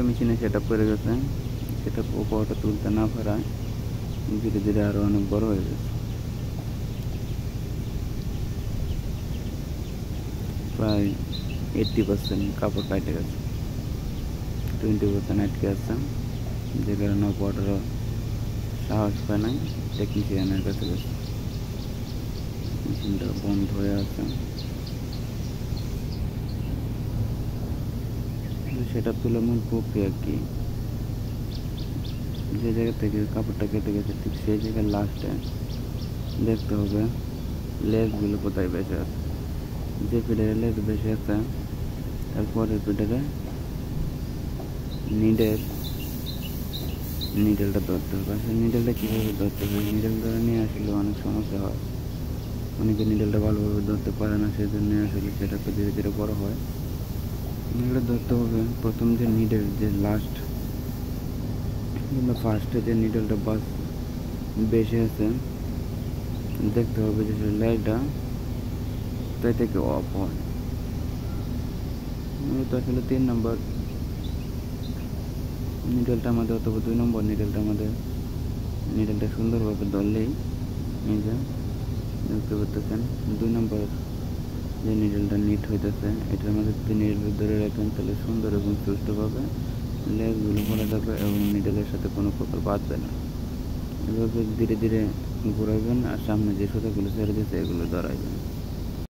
মেশিনে সেটা করে গেছে। সেটা পোকাটা তুলতে না পারায় ধীরে ধীরে আরও অনেক বড় হয়ে গেছে। প্রায় এইট্টি পার্সেন্ট কাপড় কাটে গেছে। টোয়েন্টি পার্সেন্ট আটকে আছে। যে কারণে পোকাটারও সাহস পায় নাই টেকনিশিয়ানের কাছে গেছে। মেশিনটা বন্ধ হয়ে আছে। সেটা তুলে মূল প্রক্রিয়া কি। যে জায়গা থেকে কাপড়টা কেটে গেছে, ঠিক সেই জায়গায় লাস্টে দেখতে হবে লেসগুলো কোথায় বেশি আছে। যে পিঠের লেস বেশি আছে তারপরের পিঠেরে নিডের নিডেলটা ধরতে হবে। সেই নিডেলটা কীভাবে ধরতে হবে নিডেল ধরে নিয়ে আসলে অনেক সমস্যা হয়। অনেকে নিডেলটা ভালোভাবে ধরতে পারে না, সেজন্য আসলে সেটা ধীরে ধীরে বড় হয়। নিডেলটা ধরতে হবে প্রথম যে নিডেল যে লাস্ট কিংবা ফার্স্টে যে নিডেলটা বাস বেশি আছে, দেখতে হবে যে লাইটটা তাই থেকে অফ হয়। মূলত আসলে তিন নম্বর নিডেলটা আমাদের, অথবা দুই নম্বর নিডেলটা আমাদের নিডেলটা সুন্দরভাবে ধরলেই এই যে দেখতে পাচ্ছেন, দুই নম্বর যে নিডেলটা নিট হইতেছে, এটার মধ্যে যদি নিডেল ধরে রাখেন, তাহলে সুন্দর এবং সুস্থভাবে লেগুলো ভরে যাবে এবং নিডেলের সাথে কোনো প্রকার বাঁধবে না। এভাবে ধীরে ধীরে ঘুরাইবেন আর সামনে যে সুতাগুলো ছেড়ে দিয়েছে, এগুলো ধরাইবেন।